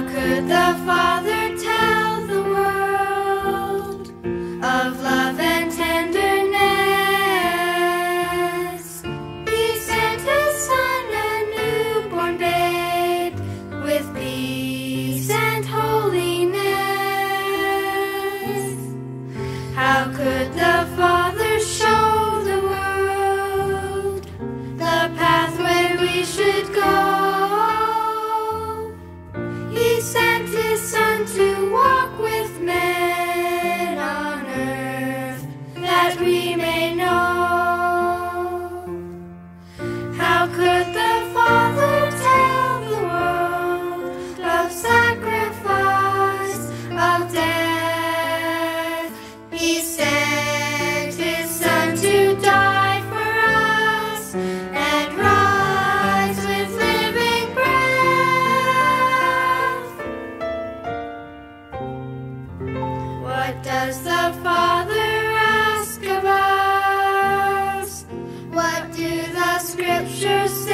How could the Father tell the world of love and tenderness? He sent his son, a newborn babe, with peace and holiness. How could the Father show the world the pathway we should go? does the Father ask of us? What do the Scriptures say?